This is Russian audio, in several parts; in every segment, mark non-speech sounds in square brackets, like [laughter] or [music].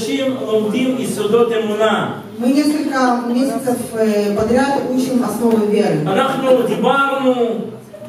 חודשים לומדים יסודות אמונה. Мы несколько месяцев э, подряд учим основы веры. אנחנו דיברנו,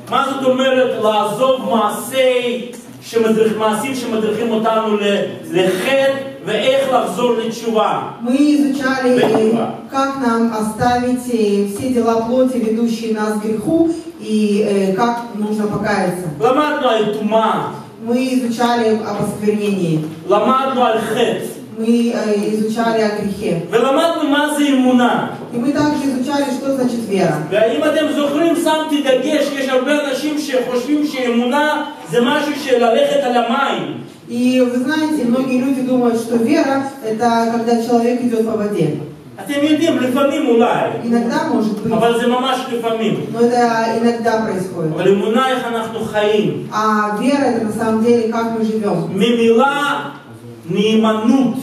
מה זאת אומרת לעזוב מעשי, שמדריך, מעשים שמדריכים אותנו ל- לחטא ואיך לחזור לתשובה. Мы изучали, э, Спасибо. как нам оставить э, все дела плоти, ведущие нас к греху, и э, как нужно покаяться. למדנו על טומאה, Мы изучали об осквернении, למדנו על חטא, мы э, изучали о грехе. ולמדנו מה זה אמונה. И мы также изучали, что значит вера. ואם אתם זוכרים, שמתי דגש, יש הרבה אנשים שחושבים שאמונה זה משהו של ללכת על המים. И вы знаете, многие люди думают, что вера – это когда человек идет по воде. אתם יודעים, לפעמים אולי, Иногда может быть, אבל זה ממש לפעמים. но это иногда происходит. אבל אמונה איך אנחנו חיים. А вера – это на самом деле, как мы живем. ממילה נאמנות.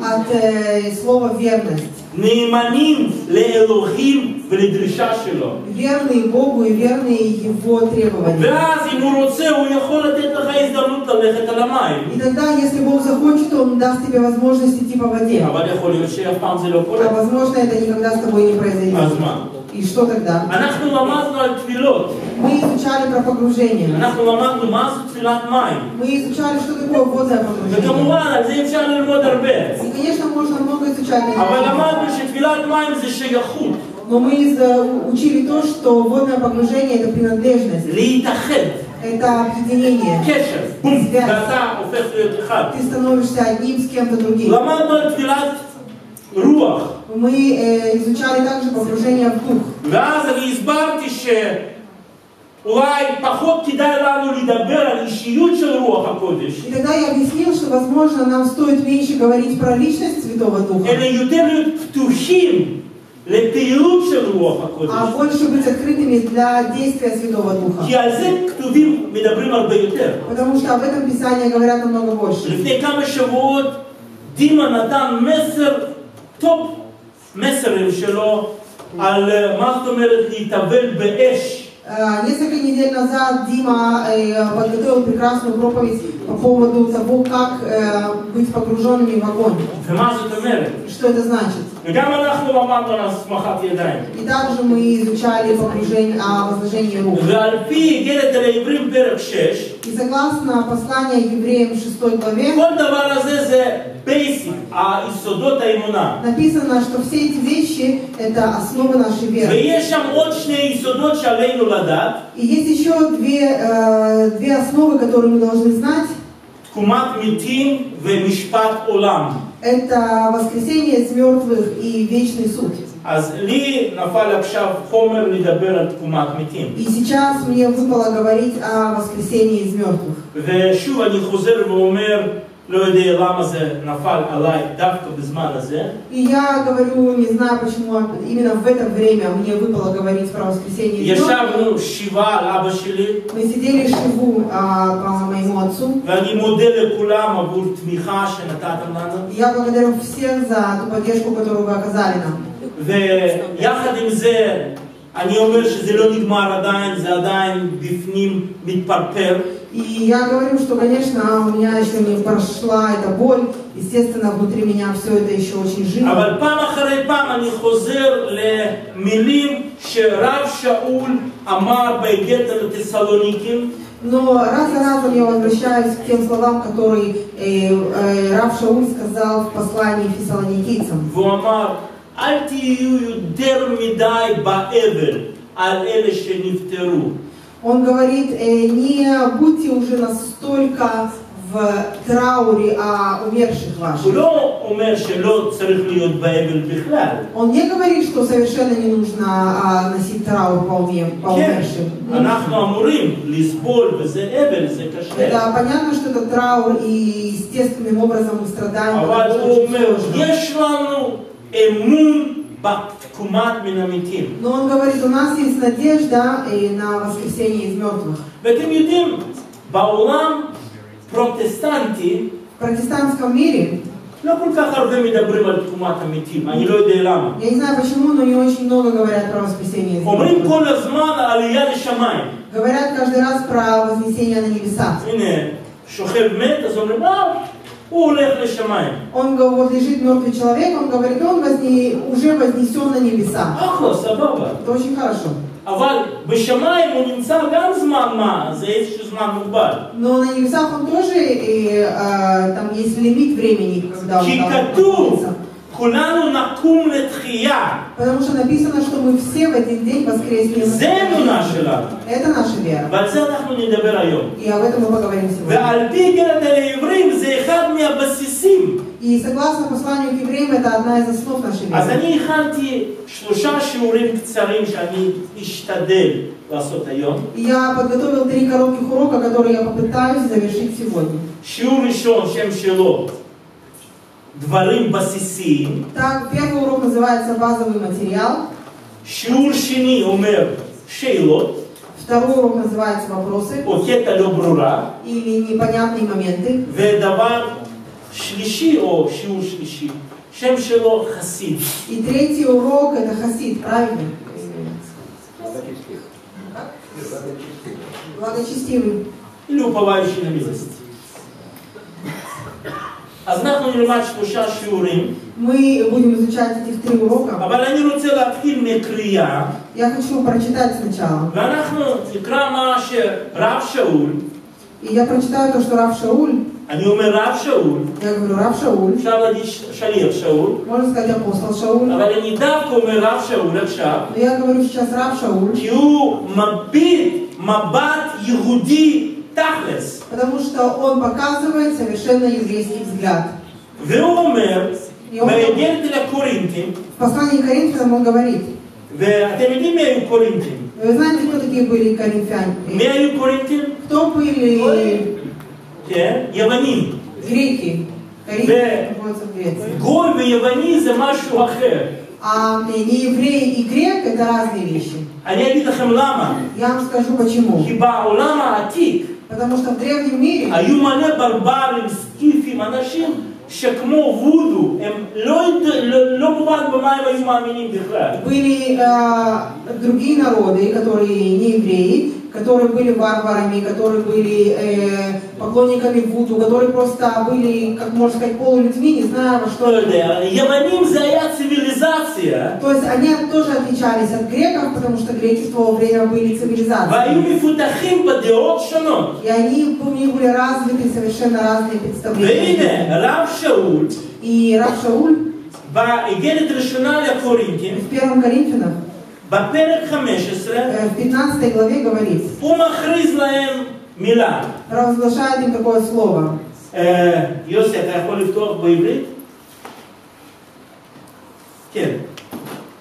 От э, слова верность. נאמנים לאלוהים ולדרישה שלו. Верные Богу и верные Его требования. ואז אם הוא רוצה, הוא יכול לתת לך הזדמנות ללכת על המים. И тогда, если Бог захочет, Он даст тебе возможность идти по воде. אבל יכול להיות שאף פעם זה לא А קורה. возможно, это никогда с тобой не произойдет. אז מה? И что тогда? Мы изучали про погружение. Мы изучали, что такое водное погружение. И, конечно, можно много изучать. Но мы э, учили то, что водное погружение – это принадлежность. это объединение. Кешер. Бум. Связь. Ты становишься одним с кем-то другим למדנו על תפילת רוח. Мы э, изучали также погружение в дух. ואז אני הסברתי שאולי פחות כדאי לנו לדבר על אישיות של רוח הקודש, И тогда я объяснил, что, возможно, нам стоит меньше говорить про личность Святого Духа, אלא יותר להיות פתוחים לפעילות של רוח הקודש. а больше быть открытыми для действия Святого Духа. כי על זה כתובים מדברים הרבה יותר. Потому что об этом Писания говорят намного больше. לפני כמה שבועות דימה נתן מסר, טופ מסרים שלו, על אה, מה זאת אומרת להתאבל באש. Э, Несколько недель назад Дима э, подготовил прекрасную проповедь по поводу того, как э, быть погруженными в огонь. ומה זאת אומרת? Что это значит? וגם אנחנו למדנו על הסמכת ידיים. И также мы изучали погружение, а, возложение рук. ועל פי איגרת אל העברים פרק 6, И согласно посланию евреям 6 главе, כל דבר הזה זה בייסיק, היסודות האמונה. написано, что все эти вещи – это основы нашей веры. ויש שם עוד שני יסודות שעלינו לדעת, И есть еще две, э, две основы, которые мы должны знать. תקומת מתים ומשפט עולם. это воскресение из мертвых и вечный суд. И сейчас мне выпало говорить о воскресении из мертвых. ושוב אני חוזר ואומר, לא יודע למה זה נפל עליי דווקא בזמן הזה, И я говорю, не знаю почему именно в это время мне выпало говорить про воскресение из мертвых. ישבנו שבעה על אבא שלי, Мы сидели шиву а, по моему отцу. ואני מודה לכולם עבור תמיכה שנתתם לנו. И Я благодарю всех за ту поддержку, которую вы оказали нам. ויחד עם זה, אני אומר שזה לא נגמר עדיין, זה עדיין בפנים מתפרפר. И я говорю, что, конечно, у меня еще не прошла эта боль. Естественно, внутри меня все это еще очень живо. אבל פעם אחרי פעם אני חוזר למילים שרב שאול אמר באגרת לתסלוניקים, Но раз за разом я возвращаюсь к тем словам, которые э, э, Рав Шауль сказал в послании фессалоникийцам. והוא אמר, אל תהיו יותר מדי באבל על אלה שנפטרו. Он говорит, э, не будьте уже настолько в трауре о умерших הוא ваших. לא אומר שלא צריך להיות באבל בכלל. Он не говорит, что совершенно не нужно а, носить траур по, уме- по כן, умершим. אנחנו אמורים לסבול, וזה אבל, זה קשה. Это понятно, что это траур и естественным образом мы страдаем. אבל потому что הוא очень אומר, сложно. יש לנו אמון בתקומת מן המתים. Но он говорит, у нас есть надежда э, на воскресение из мертвых. ואתם יודעים, בעולם פרוטסטנטי, В протестантском мире, לא כל כך הרבה מדברים על תקומת המתים, אני לא יודע למה. я не знаю почему, но не очень много говорят про воскресение из אומרים мертвых. כל הזמן עלייה לשמיים. Говорят каждый раз про вознесение на небеса. הנה, שוכב מת, אז אומרים, אה, הוא הולך לשמיים. он вот лежит мертвый человек, он говорит, он возне, уже вознесен на небеса. Это очень хорошо. Но на небесах он тоже, и, а, там есть лимит времени, когда он там כולנו נקום לתחייה. Потому что написано, что мы все в один день воскреснем. זה אמונה שלנו. Это наша вера. ועל זה אנחנו נדבר היום. И об этом мы поговорим сегодня. ועל פי גרד העברים זה אחד מהבסיסים. И согласно посланию к евреям, это одна из основ нашей אז веры. אני הכנתי שלושה שיעורים קצרים שאני אשתדל לעשות היום. И Я подготовил три коротких урока, которые я попытаюсь завершить сегодня. שיעור ראשון, שם שלו, דברים בסיסיים. Так, первый урок называется «Базовый материал», שיעור שני אומר שאלות, второй урок называется «Вопросы» או קטע לא ברורה. или «Непонятные моменты», ודבר שלישי, או שיעור שלישי, שם שלו חסיד. и третий урок – это «Хасид», правильно? Благочестивый. или уповающий на милость. אז אנחנו נלמד שלושה שיעורים, Мы будем изучать этих три урока. אבל אני רוצה להתחיל מקריאה, Я хочу прочитать сначала. ואנחנו נקרא מה שרב שאול, И я прочитаю то, что Рав Шауль, אני אומר רב שאול, я говорю Рав Шауль, אפשר להגיד ש- שליח שאול, можно сказать апостол Шауль, אבל אני דווקא אומר רב שאול עכשיו, но я говорю сейчас Рав Шауль, כי הוא מביט מבט יהודי תכלס. потому что он показывает совершенно еврейский взгляд. В послании Коринфянам он говорит, вы знаете, кто такие были коринфяне? Кто были? Греки. Гой в Явани за машу ахер. А не евреи и грек это разные вещи. Я вам скажу почему. כי בעולם העתיק Потому что в древнем мире היו מלא ברברים, סקיפים, אנשים שכמו וודו, הם לא, יודע- לא, לא מובן במה הם היו מאמינים בכלל. были э, другие народы, которые не евреи, которые были варварами, которые были э, поклонниками Вуду, которые просто были, как можно сказать, полулюдьми, не знаю, во что... Яваним зая цивилизация. То есть они тоже отличались от греков, потому что греки в то время были цивилизацией. И они, у них были развиты совершенно разные представления. И Рав Шауль в первом Коринфянах בפרק 15, э, в 15 главе говорит, הוא מכריז להם מילה. провозглашает им такое слово. אה, יוסי, אתה יכול לפתוח בעברית? כן.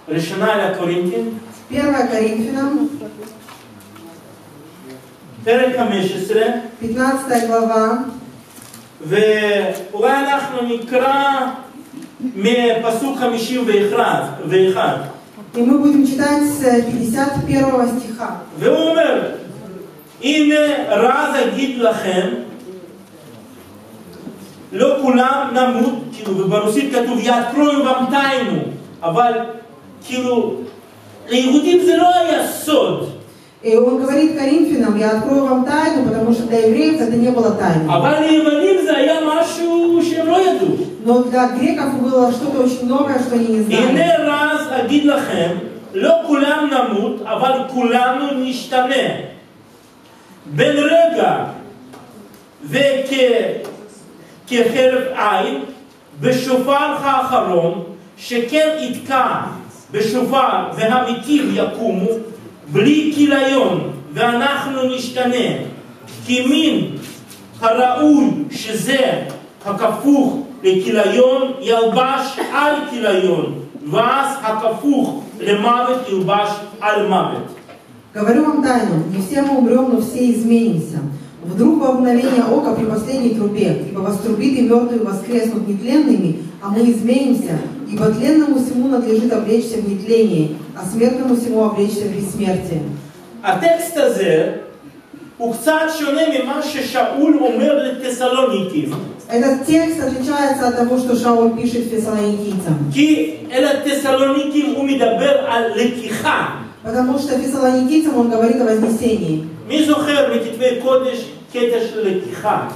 ראשונה לקורינטים, 1 Коринфянам, פרק 15, 15 глава, ואולי אנחנו נקרא מפסוק 51, ואחד. и мы будем читать с 51 стиха. והוא אומר, הנה רז אגיד לכם, לא כולם נמות, כאילו, וברוסית כתוב יד קרויים ומתיינו, אבל כאילו, ליהודים זה לא היה סוד, И он говорит Коринфянам, я открою вам тайну, потому что для евреев это не было тайной. אבל ליוונים זה היה משהו שהם לא ידעו. Но для греков было что-то очень новое, что они не знали. הנה רז אגיד לכם, לא כולם נמות, אבל כולנו נשתנה. בן רגע וכחרב עין, בשופרך האחרון, שכן יתקע בשופר והמתים יקומו, בלי כיליון, ואנחנו נשתנה. כי מן הראוי שזה הכפוך לכיליון ילבש על כיליון, ואז הכפוך למוות ילבש על מוות. Говорю вам тайну, не все мы умрем, но все изменимся. Вдруг во мгновение ока при последней трубе, ибо вострубит и мертвые воскреснут нетленными, а мы изменимся, ибо тленному всему надлежит облечься в нетление, а смертному всему облечься в бессмертие. הטקסט הזה הוא קצת שונה ממה ששאול אומר לטסלוניקים, Этот текст отличается от того, что Шаул пишет фессалоникийцам. Потому что фессалоникийцам он говорит о вознесении.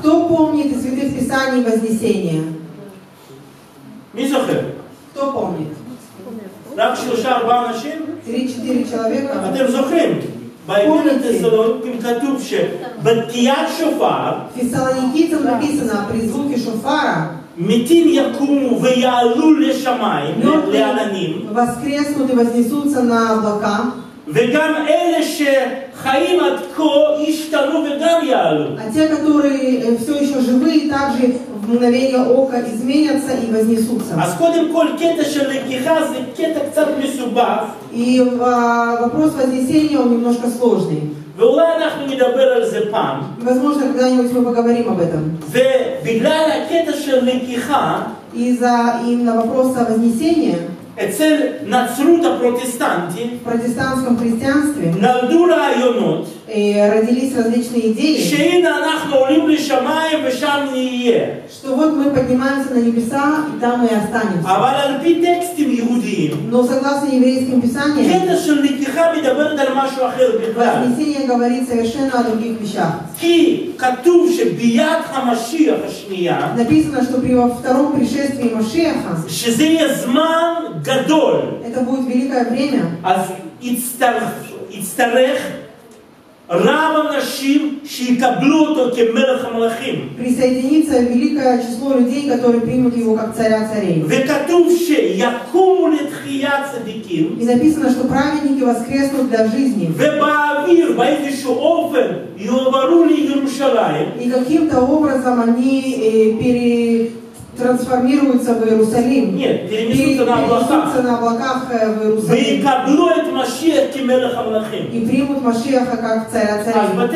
Кто помнит из святых писаний вознесение? Кто помнит? Три-четыре человека. А ты אתם זוכרים? בעברית התסלוניקים כתוב שבתקיעת שופר Фессалоникийцам написано при звуке шофара מתים יקומו ויעלו לשמיים, мертвые לעננים, воскреснут и вознесутся на облака, וגם אלה שחיים עד כה ישתנו וגם יעלו. а те, которые все еще живые, также в мгновение ока изменятся и вознесутся. אז קודם כל קטע של לקיחה זה קטע קצת מסובך, И а, вопрос вознесения, он немножко сложный. ואולי אנחנו נדבר על זה פעם. И, Возможно, когда-нибудь мы поговорим об этом. ובגלל הקטע של לקיחה, Из-за именно вопроса вознесения Цель нацрута протестанти в протестантском христианстве надура йонот Э, родились различные идеи, что вот мы поднимаемся на небеса, и там мы и останемся. Но согласно еврейским писаниям, Вознесение говорит совершенно о других вещах. Написано, что при втором пришествии Машеха это будет великое время רב אנשים שיקבלו אותו כמלך המלכים. присоединится великое число людей, которые примут его как царя царей. וכתוב שיקומו לתחיית צדיקים, И написано, что праведники воскреснут для жизни. ובאוויר, באיזשהו אופן, יועברו לירושלים, И каким-то образом они э, трансформируется в Иерусалим. Нет, перенесутся на облаках. Перенесутся на облаках э, в Иерусалим. И примут Машеха как царя царей. А в мы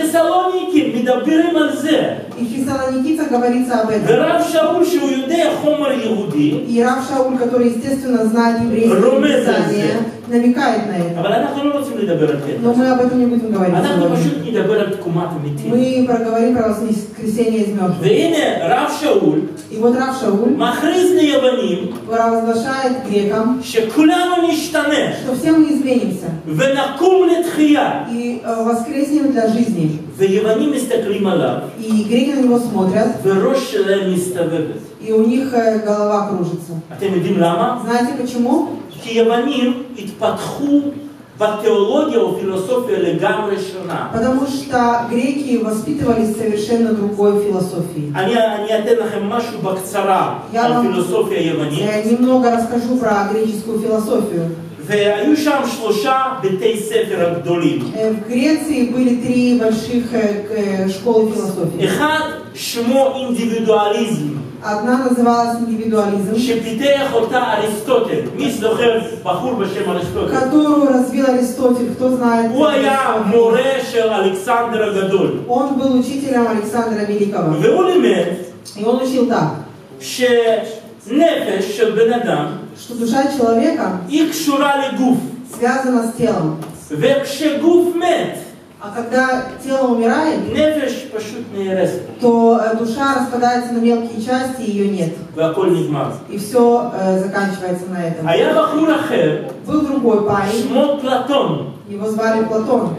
медабирим алзе. И в Фессалоникийцах говорится об этом. ורב שאול שהוא יודע חומר יהודי, И Рав Шауль, который, естественно, знает еврейское Румез писание, намекает на это. אבל אנחנו לא רוצים לדבר על זה. Но мы об этом не будем говорить אנחנו сегодня. פשוט נדבר על תקומת המתים. Мы проговорим про воскресение из мертвых. והנה רב שאול И вот Рав Шауль מכריז ליוונים провозглашает грекам, שכולנו נשתנה что все мы изменимся ונקום לתחייה. и э, воскреснем для жизни. ויוונים מסתכלים עליו И греки на него смотрят, וראש שלהם מסתובבת. и у них э, голова кружится. אתם יודעים למה? Знаете почему? כי יוונים התפתחו בתיאולוגיה או פילוסופיה לגמרי שונה. Потому что греки воспитывались совершенно другой философией. אני, אני אתן לכם משהו בקצרה Я על вам פילוסופיה יוונית. э, немного расскажу про греческую философию. והיו שם שלושה בתי ספר הגדולים. Э, В Греции были три больших э, к- э, школы философии. אחד שמו אינדיבידואליזם, Одна называлась индивидуализм, שפיתח אותה אריסטוטל. מי זוכר בחור בשם אריסטוטל? которую развил Аристотель. Кто знает? הוא היה Аристотеля? מורה של אלכסנדר הגדול. Он был учителем Александра Великого. והוא לימד И он учил так, שנפש של בן אדם что душа человека היא קשורה לגוף. связана с телом. וכשגוף מת, А когда тело умирает, נפש פשוט נהרסת, то э, душа распадается на мелкие части, и ее нет. והכל נגמר. И все заканчивается на этом. היה בחור אחר, Был другой парень, שמו פלטון. его звали Платон.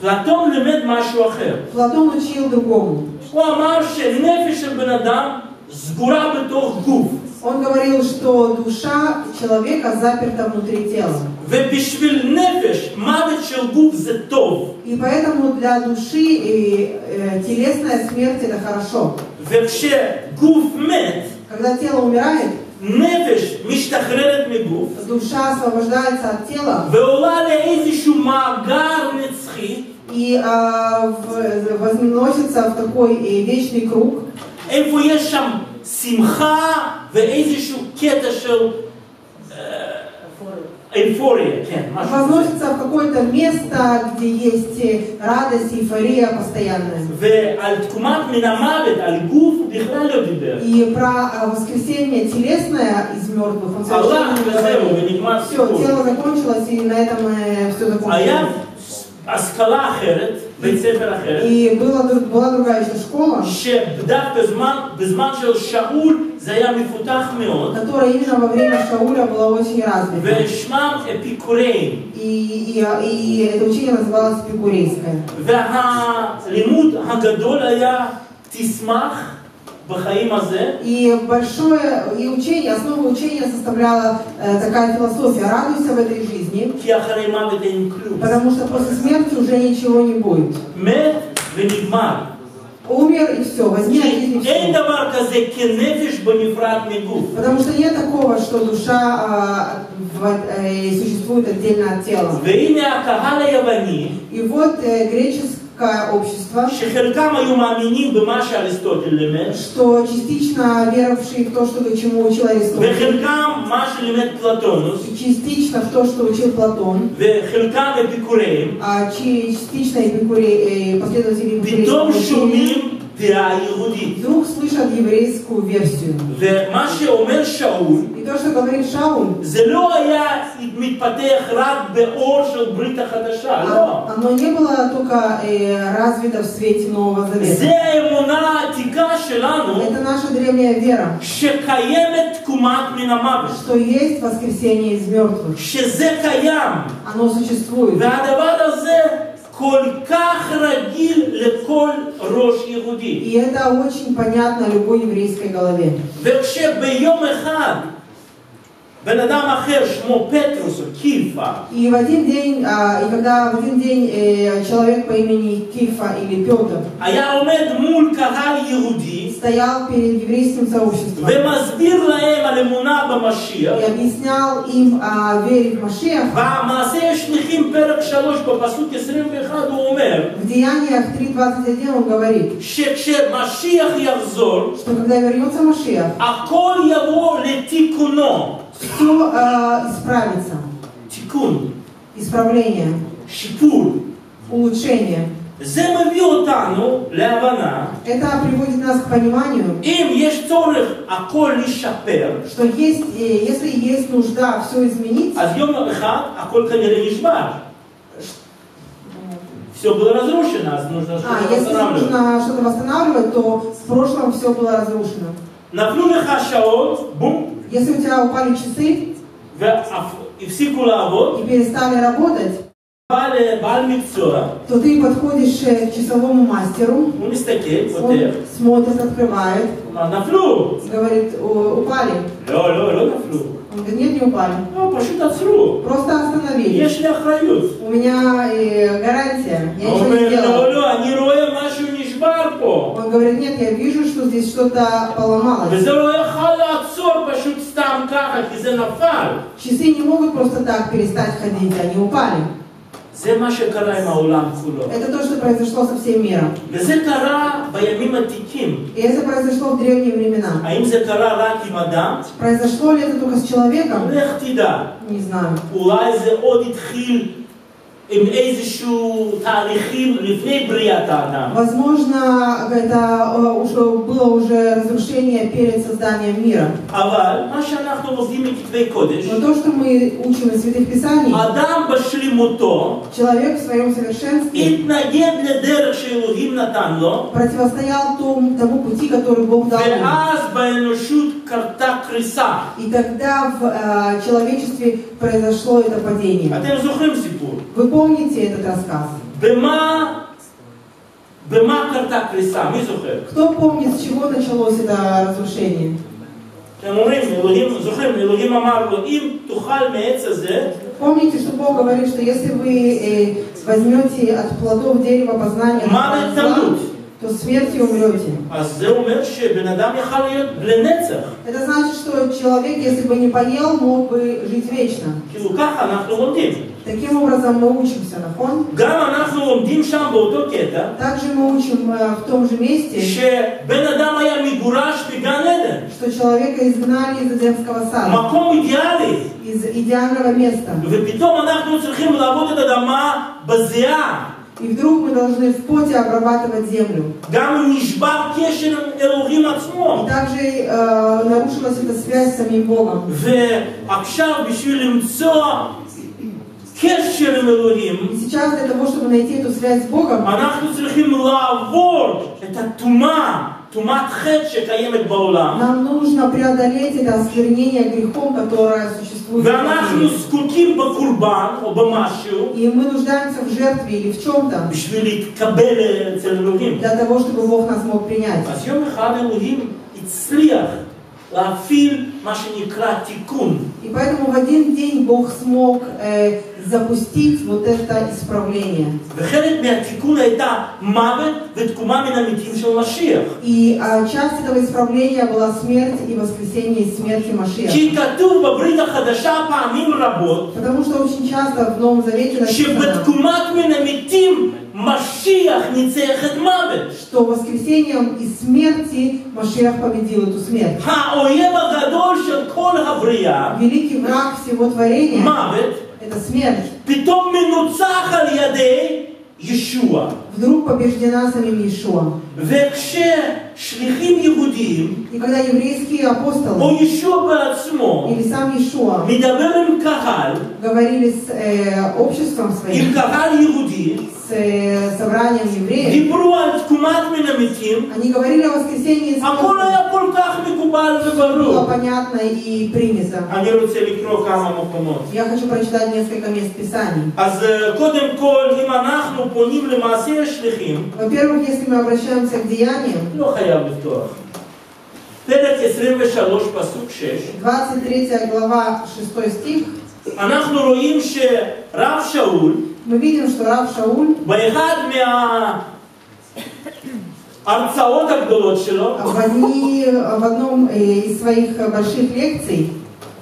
פלטון לימד משהו אחר. Платон учил другому. הוא אמר שנפש של בן אדם סגורה בתוך גוף. Он говорил, что душа человека заперта внутри тела. ובשביל נפש, מוות של גוף זה טוב. И поэтому для души э, э, телесная смерть это хорошо. וכשגוף מת, Когда тело умирает, נפש משתחררת מגוף, душа освобождается от тела ועולה לאיזשהו מאגר נצחי, и а, в- возносится в такой э, вечный круг, איפה יש שם שמחה ואיזשהו קטע של אה, אייפוריה, כן, משהו כזה. возносится в какое-то место, где есть э, радость, эйфория постоянная. ועל תקומת מן המוות, על גוף, הוא בכלל לא דיבר. И про а, воскресение телесное из мертвых он Allah, совершенно не וזהו, говорил. ונגמר Все, סיפור. тело закончилось, и на этом все היה закончилось. השכלה אחרת, בית ספר אחר, И была, друг- была другая еще школа, שדווקא בזמן, בזמן של שאול זה היה מפותח מאוד, которая именно во время Шауля была очень развита. ושמם אפיקוראים. И, и, и это учение называлось Пикурейское. והלימוד הגדול היה תשמח בחיים הזה, И большое и учение, основу учения составляла э, такая философия «радуйся в этой жизни», потому что после смерти уже ничего не будет. Умер и все, возьми жизнь и все. Потому что нет такого, что душа а, э, существует отдельно от тела. И вот э, греческий общество, что частично веровавшие в то, что чему учил Аристотель, и частично в то, что учил Платон, а частично эпикуреи, э, последователи эпикуреи, эпикурейского учения, שומעים דעה יהודית. вдруг слышат еврейскую версию. ומה שאומר שאול, И то, что говорит Шауль, זה לא היה מתפתח רק באור של ברית החדשה, לא. а- оно не было только э, развито в свете Нового זה Завета. האמונה העתיקה שלנו, Это наша древняя вера, שקיימת תקומת מן המוות. что есть воскресение из мертвых. שזה קיים. Оно существует. והדבר הזה И это очень понятно любой еврейской голове. וכשביום אחד בן אדם אחר, שמו פטרוס או קיפה, И в один день, а, и когда в один день э, человек по имени Кифа или Петр היה עומד מול קהל יהודי стоял перед еврейским сообществом ומסביר להם על אמונה и במשיח, объяснял им о вере в Машех, במעשה שליחים פרק 3 בפסוק 21 הוא אומר в Деяниях 3.21 он говорит, שכשמשיח יחזור, что когда вернется Машех, הכל יבוא לתיקונו. все исправится. תיקון, Исправление, שיפור. улучшение. זה מביא אותנו להבנה, Это приводит нас к пониманию, אם יש צורך הכל לשפר, что есть, э, если есть нужда все изменить, אז יום אחד הכל כנראה נשבר. Все было разрушено, אז нужно а что-то если восстанавливать. нужно что-то восстанавливать, то в прошлом все было разрушено. נפלו לך שעות, бум, Если у тебя упали часы и перестали работать, то ты подходишь э, к часовому мастеру, он смотрит, открывает, говорит, упали. Он говорит, нет, не упали. Просто остановились. У меня э, гарантия, я ничего не делал. сделал. לא, לא, אני רואה משהו נשבר פה. Он говорит, нет, я вижу, что здесь что-то поломалось. וזה לא יכל לעצור פשוט סתם ככה, כי זה נפל. Часы не могут просто так перестать ходить, они упали. זה מה שקרה עם העולם כולו. Это то, что произошло со всем миром. וזה קרה בימים עתיקים. И это произошло в древние времена. האם זה קרה רק עם אדם? Произошло ли это только с человеком? לך תדע. Не знаю. אולי זה עוד התחיל עם איזשהו תהליכים לפני בריאת האדם. Возможно, это э, уже было уже разрушение перед созданием мира. אבל מה שאנחנו לומדים מכתבי קודש, Но то, что мы учим из Святых Писаний, אדם בשלמותו человек в своем совершенстве התנגד לדרך שאלוהים נתן לו, противостоял тому, тому пути, который Бог дал ему. ואז באנושות קרתה קריסה. И тогда в э, человечестве произошло это падение. אתם זוכרים סיפור. Вы помните Вспомните этот рассказ. Дема, Дема, карта Картаклиса, мы зухер. Кто помнит, с чего началось это разрушение? Помните, что Бог говорит, что если вы э, возьмете от плодов дерева познания, Мамы добра и зла, тонут. то смертью умрете. אז זה אומר שבן אדם יכל להיות לנצח. Это значит, что человек, если бы не поел, мог бы жить вечно. כאילו ככה אנחנו לומדים. Таким образом мы учимся, нахон. גם אנחנו לומדים שם באותו קטע, Также мы учим э, в том же месте, שבן אדם היה מגורש בגן עדן. что человека изгнали из Эдемского сада, מקום אידיאלי. из идеального места. ופתאום אנחנו צריכים לעבוד את האדמה בזיעה. И вдруг мы должны в поте обрабатывать землю. גם אם נשבר קשר עם אלוהים И עצמו. также э, нарушилась эта связь с самим Богом. ועכשיו בשביל למצוא קשר עם אלוהים, И сейчас для того, чтобы найти эту связь с Богом, אנחנו צריכים לעבור את הטומאה, Нам нужно преодолеть это осквернение грехом, которое существует. И мы нуждаемся в жертве или в чем-то. Для того, чтобы Бог нас мог принять. И поэтому в один день Бог смог э, запустить вот это исправление. И а, часть этого исправления была смерть и воскресение из смерти Машиаха. Потому что очень часто в Новом Завете написано, Машиах не цехет мавет. Что воскресением из смерти Машиах победил эту смерть. Великий враг всего творения. Мавет. это смерть. פתאום מנוצח על ידי ישוע. Вдруг побеждена самим Иешуа. וכששליחים יהודיים, И когда еврейские או апостолы ישוע בעצמו, или сам Иешуа מדבר עם קהל, говорили с э, обществом עם своим, קהל יהודי, с э, собранием евреев, דיברו על תקומת מן המתים, они говорили о воскресении из הכל мертвых. היה כל כך מקובל Было וברור. понятно и принято. אני רוצה לקרוא כמה מקומות. Я хочу прочитать несколько мест Писаний. אז אה, קודם כל, אם אנחנו פונים למעשי השליחים, Во-первых, если мы обращаемся к деяниям, לא חייב לפתוח. פרק 23, פסוק 6, 23 глава, 6 стих, אנחנו רואים שרב שאול, мы видим, что Рав Шауль באחד מההרצאות הגדולות שלו, в, одни- в одном э, из своих больших лекций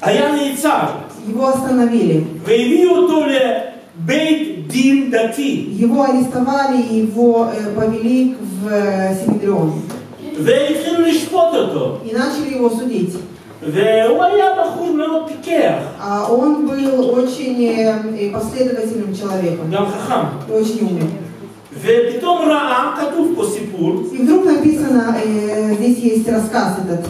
היה נעצר, его остановили. והביאו אותו לבית דין דתי, Его арестовали и его э, повели в э, Синедрион. והתחילו לשפוט אותו. И начали его судить. והוא היה בחור מאוד פיקח, А он был очень э, последовательным человеком, גם חכם. и очень умным. ופתאום ראה, כתוב פה סיפור, И вдруг написано, э, здесь есть рассказ этот,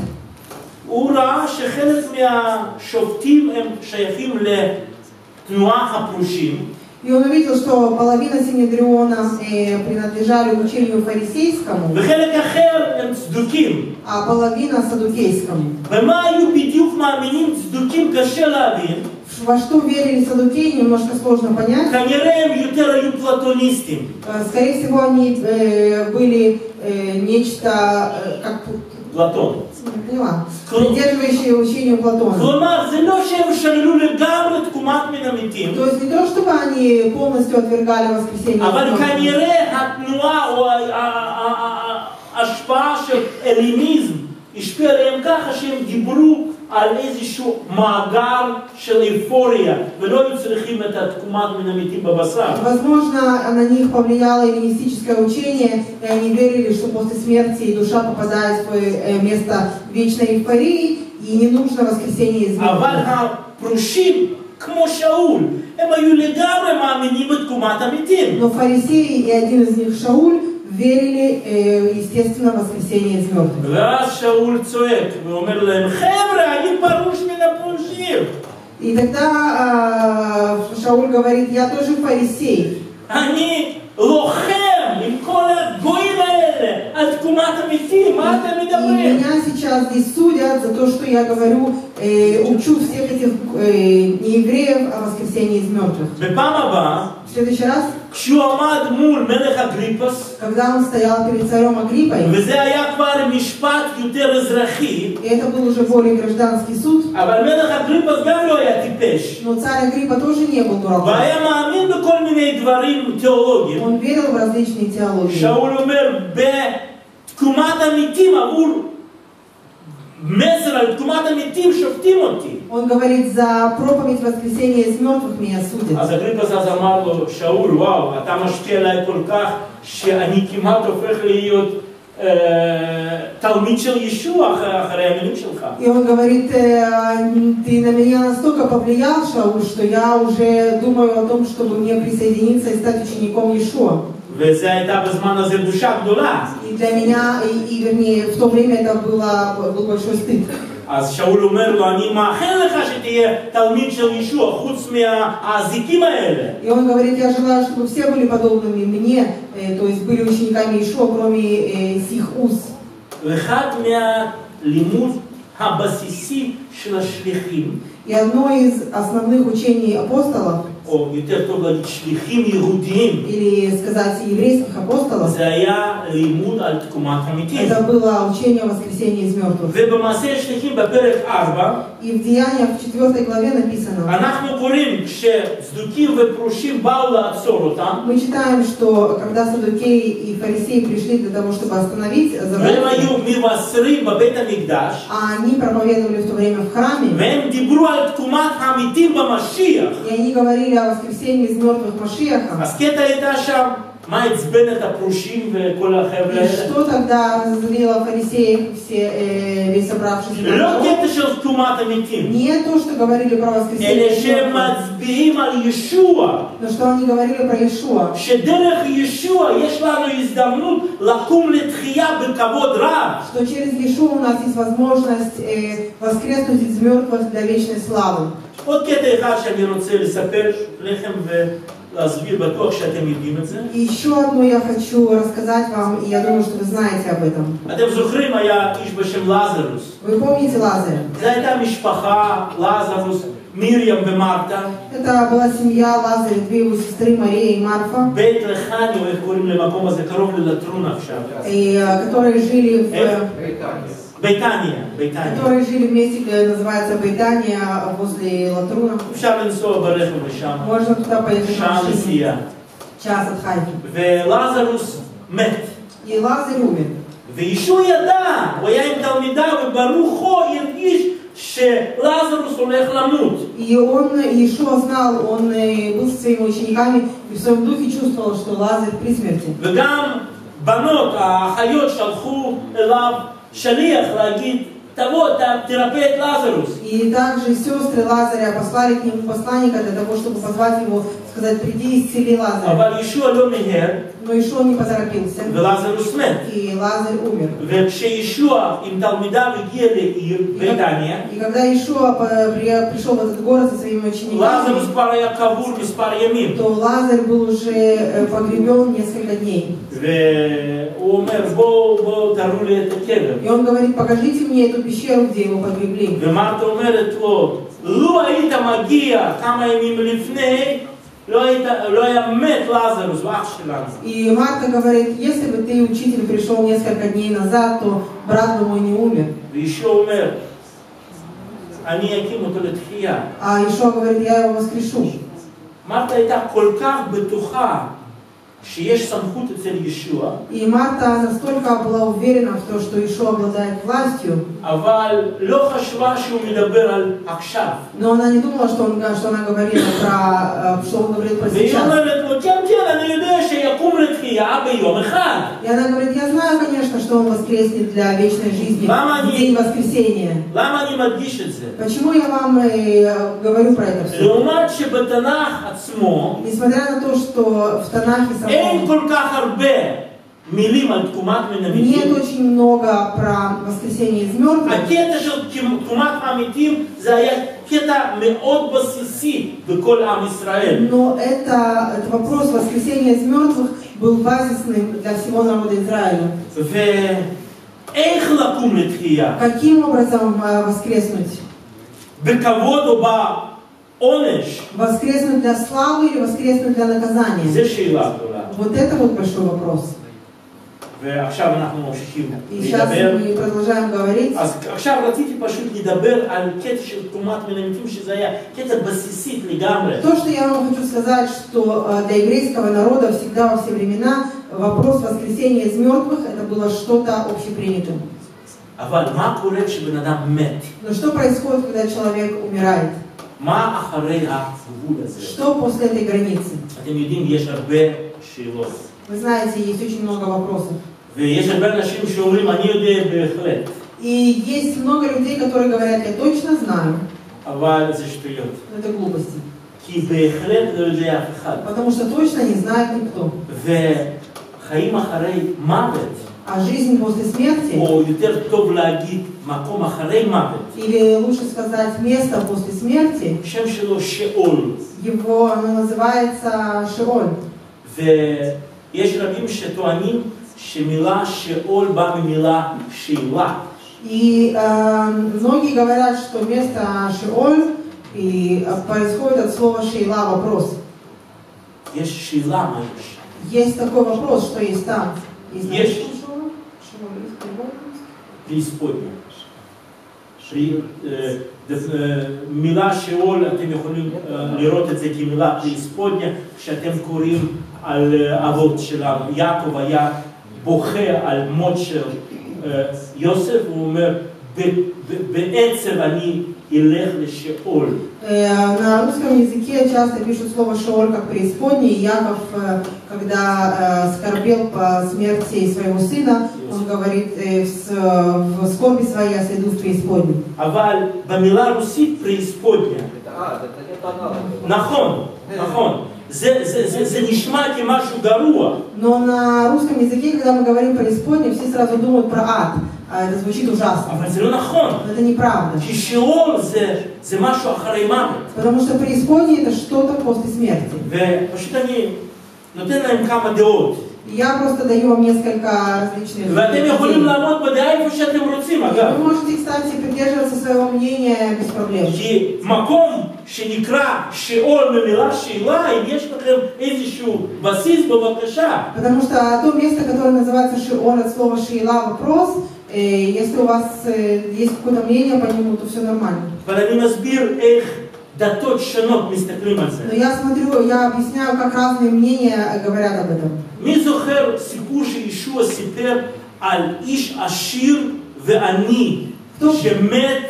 הוא ראה שחלק מהשופטים הם שייכים לתנועה הפרושים, И он увидел, что половина Синедриона э, принадлежали учению фарисейскому, а половина садукейскому. Во что верили садукеи, немножко сложно понять. Э, скорее всего, они э, были нечто как Платон. не поняла, придерживающие учению Платона. כלומר, זה לא שהם שללו לגמרי תקומת מן המתים, То есть не то, чтобы они полностью отвергали воскресенье, אבל из мертвых, כנראה התנועה או ה- ה- ה- ה- ההשפעה של אליניזם השפיעה עליהם ככה שהם דיברו על איזשהו מאגר של אופוריה, ולא היו צריכים את התקומת מן המתים בבשר. Возможно, на них повлияло эллинистическое учение, и они верили, что после смерти душа попадает в свое э, место вечной эйфории, и не нужно воскресение из אבל мертвых. הפרושים, כמו שאול, הם היו לגמרי מאמינים בתקומת המתים. Но фарисеи и один из них Шауль верили, э, естественно, в воскресение из мертвых. ואז שאול צועק ואומר להם, חבר'ה, אני פרוש מן הפרושים. И тогда э, Шауль говорит, я тоже фарисей, אני לוחם עם כל הגויים האלה על תקומת המתים, מה אתם И מדברים? меня сейчас здесь судят за то, что я говорю, э, учу всех этих э, неевреев о воскресении из мертвых. בפעם הבאה, В следующий раз, כשהוא עמד מול מלך אגריפס, когда он стоял перед царем Агриппой, וזה היה כבר משפט יותר אזרחי, и это был уже более гражданский суд, אבל מלך אגריפס גם לא היה טיפש, но царь Агриппа тоже не был дураком. והיה מאמין בכל מיני דברים תיאולוגיים. Он верил в различные теологии. שאול אומר, בתקומת המתים, עבור Он говорит, за проповедь воскресения из мертвых меня судят. אז אגריפס אז אמר לו, שאול, וואו, אתה משפיע עליי כל כך, שאני כמעט הופך להיות אה, תלמיד של ישוע אחרי, אחרי המילים שלך. И он говорит, «Э, ты на меня настолько повлиял, Шауль, что я уже думаю о том, чтобы мне присоединиться и стать учеником Иешуа. וזה הייתה בזמן הזה בושה גדולה. И для меня, и, и, вернее, в то время это было, был большой стыд. אז שאול אומר לו, אני מאחל לך שתהיה תלמיד של ישוע, חוץ מהאזיקים האלה. И он говорит, я желаю, чтобы все были подобными мне, э, то есть были учениками Иешуа, кроме э, сих уз. ואחד מהלימוד הבסיסי של השליחים, И одно из основных учений апостолов, או יותר טוב להגיד שליחים יהודיים, или сказать еврейских апостолов, זה היה לימוד על תקומת המתים. это было учение о воскресении из мертвых. ובמעשה שליחים בפרק 4, И в Деяниях в 4 главе написано, אנחנו קוראים כשצדוקים ופרושים באו לעצור אותם, мы читаем, что когда Садукеи и фарисеи пришли для того, чтобы остановить והם Завадского, היו מבשרים בבית המקדש, а они проповедовали в то время в храме, והם דיברו על תקומת המתים במשיח. и они говорили воскресения из мертвых Машиаха. Аскета и Дашам מה עצבן את הפרושים וכל החבר'ה И האלה? что тогда разозлило фарисеев все, э, весь собравшийся לא народ? קטע של תקומת המתים, Не то, что говорили про воскресение אלא из שהם мертвых, מצביעים על ישוע. но что они говорили про Иешуа. שדרך ישוע יש לנו הזדמנות לקום לתחייה בכבוד רב. Что через Иешуа у нас есть возможность э, воскреснуть из мертвых для вечной славы. עוד קטע אחד שאני רוצה לספר לכם ולהסביר, בטוח שאתם יודעים את זה. И еще одно я хочу рассказать вам, и я думаю, что вы знаете об этом. אתם זוכרים, היה איש בשם לזרוס. Вы помните Лазаря? זו הייתה משפחה, לזרוס, מרים ומרתה, Это была семья Лазаря, две его сестры, Мария и Марфа, בית לחניו, איך קוראים למקום הזה, קרוב ללטרון עכשיו. и, э, которые жили в... Бейтания, Бейтания. Которые жили вместе, называется Бейтания, возле Латруна. Можно туда поехать на машине. Час от Хайфи. Лазарус мет. И Лазарь умер. ואישו ידע, הוא היה עם תלמידיו, וברוחו הרגיש שלזרוס הולך למות. И он еще знал, он э, был со своими учениками и в своем духе чувствовал, что Лазарь при смерти. וגם בנות, האחיות, שלחו אליו שליח להגיד, תבוא, ת- תרפא את לזרוס. И также сестры Лазаря послали к нему посланника для того, чтобы позвать его, сказать, приди и исцели Лазаря. אבל ישוע לא מיהר, Но Иешуа не поторопился, ולזרוס מת. и Лазарь умер. וכשישוע עם תלמידיו הגיע לעיר ביתניה, И когда Иешуа по- при- пришел в этот город со своими учениками, לזרוס כבר היה קבור מספר ימים. то Лазарь был уже э, погребен несколько дней. והוא אומר, בואו בוא, תראו לי את הקבר. И он говорит, покажите мне эту пещеру, где его погребли. ומרתה אומרת לו, לו היית מגיע כמה ימים לפני, לא, היית, לא היה מת לזרוס, אח שלנו. И Марта говорит, если бы ты, учитель, пришел несколько дней назад, то брат бы мой не умер. וישוע אומר, אני אקים אותו לתחייה. А Ишуа говорит, я его воскрешу. מרתה הייתה כל כך בטוחה и Марта настолько была уверена в том, что Ишуа обладает властью. Но она не думала, что, он, что она говорила про, э, что он говорит про сейчас. И она говорит, я знаю, конечно, что Он воскреснет для вечной жизни в день воскресения. Почему я вам и говорю про это все? Несмотря на то, что в Танахе самом... מילים על תקומת מנביאים. Нет очень много про воскресение из мертвых. הקטע של תקומת המתים זה היה קטע מאוד בסיסי בכל עם ישראל. Но это, это вопрос воскресения из мертвых был базисным для всего народа Израиля. Каким образом а, воскреснуть? Воскреснуть для славы или воскреснуть для наказания? Вот это вот большой вопрос. ועכשיו אנחנו ממשיכים И сейчас לדבר. мы продолжаем говорить. אז עכשיו רציתי פשוט לדבר על קטע של תקומת מן המתים, שזה היה קטע בסיסית לגמרי. То, что я вам хочу сказать, что э, для еврейского народа всегда во все времена вопрос воскресения из мертвых это было что-то общепринятым. אבל מה קורה כשבן אדם מת? Но что происходит, когда человек умирает? מה אחרי הגבול הזה? Что после этой границы? אתם יודעים, יש הרבה שאלות. Вы знаете, есть очень много вопросов. ויש הרבה אנשים שאומרים, אני יודע בהחלט, И есть много людей, которые говорят, я точно знаю, אבל זה שטויות. но это глупости. כי בהחלט לא יודע אף אחד. Потому что точно не знает никто. וחיים אחרי מוות, А жизнь после смерти, או יותר טוב להגיד מקום אחרי מוות, или лучше сказать место после смерти, השם שלו שאול. его, оно называется Шиоль. ויש רבים שטוענים שמילה שאול באה ממילה שאלה. И э, многие говорят, что вместо Шиоль и э, происходит от слова Шейла вопрос. יש שאלה מה יש. Есть такой вопрос, что есть там. Есть на Есть. русском Шиоль? Шиоль есть перевод? преисподня. פרי- אה, ד- אה, מילה שאול, אתם יכולים אה, לראות את זה כמילה פריספודיה, כשאתם קוראים על אה, אבות שלנו. יעקב היה בוכה על מות של אה, יוסף, הוא אומר, "ב- ב- בעצב אני אלך לשאול. Э, На русском языке часто пишут слово «шеоль» как преисподней. И Яков, э, когда э, скорбел по смерти своего сына, он говорит, э, в с- в скорби своей я сойду в преисподней. אבל במילה הרוסית פריספודיה, Это, а, это не тонало. נכון, נכון, זה, זה, זה, זה נשמע כמשהו גרוע, Но на русском языке, когда мы говорим преисподней, все сразу думают про ад. А это звучит ужасно. אבל זה לא נכון. Но это неправда. כי שאול זה, זה משהו אחרי מוות. Потому что преисподней это что-то после смерти. ופשוט אני נותן להם כמה דעות. И Я просто даю вам несколько различных ואתם יכולים идей. לעמוד בדעה איפה שאתם רוצים, אגב. Вы можете, кстати, придерживаться своего мнения без проблем. כי מקום שנקרא שאול ממילה שאלה, אם יש לכם איזשהו בסיס, בבקשה. Потому что то место, которое называется Шиор от слова Шиила вопрос, э, если у вас э, есть какое-то мнение по нему, то все нормально. אבל אני מסביר איך דתות שונות מסתכלים על זה. Но я смотрю, я объясняю, как разные мнения говорят об этом. מי זוכר סיפור שישוע סיפר על איש עשיר ועני טוב. שמת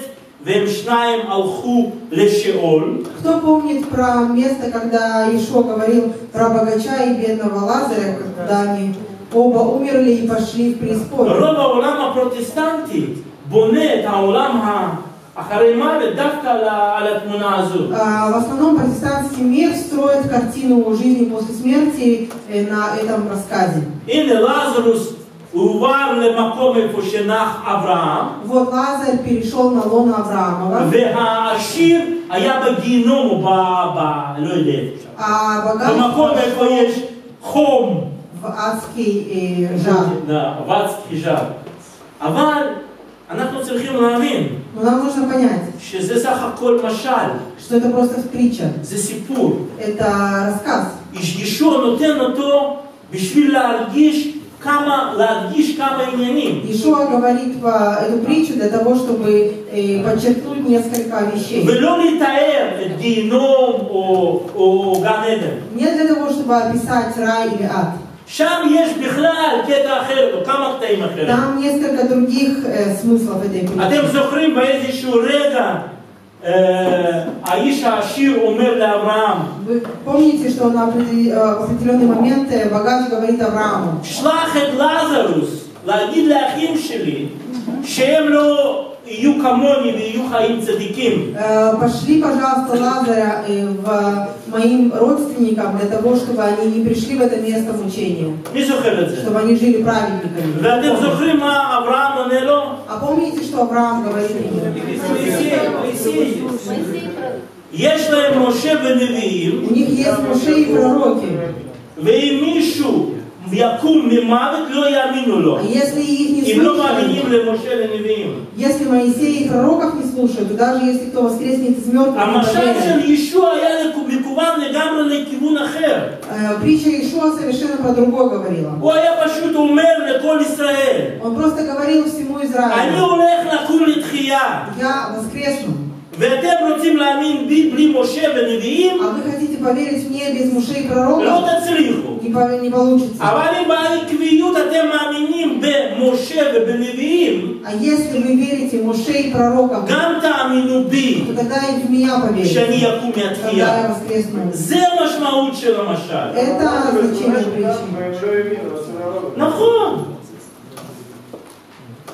והם שניים הלכו לשאול? Кто помнит про место, когда Ишо говорил про богача и бедного Лазаря, когда они оба умерли и пошли в преисподнюю? רוב העולם הפרוטסטנטי בונה את העולם ה- אחרי מוות דווקא על ה- על התמונה הזו. А, В основном протестантский мир строит картину жизни после смерти э, на этом рассказе. הנה לזרוס הועבר למקום איפה שנח אברהם, Вот Лазарь перешел на лоно Авраамова, והעשיר היה בגיהינום או ב... ב- לא יודע איפה שם. а богач במקום איפה пошел יש חום, в адский э, жар. אבץ חיז'ר. אבל אנחנו צריכים להבין Но нам нужно понять, שזה סך הכל משל, что это просто притча. זה סיפור. Это расскaz. ישוע נותן אותו בשביל להרגיש כמה, להדגיש כמה עניינים. Ишуа говорит по эту притчу для того, чтобы э, подчеркнуть несколько вещей. ולא לתאר את גיהינום או, או גן עדן. Не для того, чтобы описать рай или ад. שם יש בכלל קטע אחר, או כמה קטעים אחרים. Там несколько других э, смыслов этой אתם притчи. זוכרים באיזשהו רגע אה, האיש העשיר אומר לאברהם, Вы помните, что на определ- э, в определенный момент э, богач говорит Аврааму, שלח את לזרוס להגיד לאחים שלי שהם לא יהיו כמוני ויהיו חיים צדיקים. «Э, пошли, пожалуйста, Лазаря э, в моим родственникам для того, чтобы они не пришли в это место мучения, מי זוכר את זה? чтобы они жили праведниками. ואתם זוכרים מה אברהם עונה לו? А помните, что Авраам говорит ему? יש להם משה ונביאים, У них есть Моше и пророки. ואם מישהו יקום ממוות לא יאמינו לו. А если их не אם לא слушают, מאמינים למשה לנביאים. если Моисея и пророков не слушают, то даже если кто воскреснет из мертвых, не המשל поверят. של ישוע היה מכוון לגמרי לכיוון אחר. Э, Притча Ишуа совершенно про другое говорила. הוא היה פשוט אומר לכל ישראל, Он просто говорил всему אני Израилю, הולך לקום לתחייה, я воскресну, ואתם רוצים להאמין בי בלי משה ונביאים? а вы хотите поверить мне без Муше и לא пророков? תצליחו. Не, по- не получится. אבל אם בעקביות אתם מאמינים במשה ובנביאים, А если вы верите Муше и пророкам, גם תאמינו בי то тогда и в меня שאני поверите, יקום когда מהתחייה. я воскресну. זה המשמעות של המשל. Это значение притчи. נכון.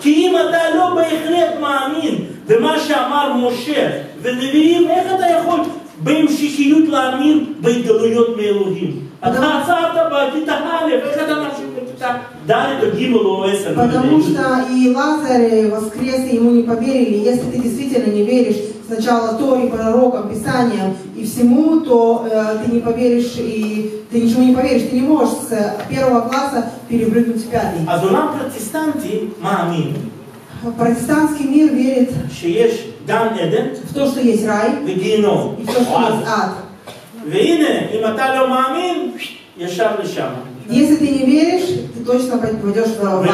כי אם אתה לא בהחלט מאמין במה שאמר משה ונביאים, איך אתה יכול בהמשכיות להאמין בהתגלויות מאלוהים. Одна царта Багитахали, когда наши дали, то гимну Луэса. Потому что и Лазарь воскрес, и ему не поверили. Если ты действительно не веришь сначала Торе, пророкам, Писаниям и всему, то э, ты не поверишь и ты ничего не поверишь. Ты не можешь с э, первого класса перепрыгнуть в пятый. А зона протестанты, мамин. Протестантский мир верит в то, что есть рай, и в то, что есть ад. Если ты не веришь, ты точно попадешь в ад.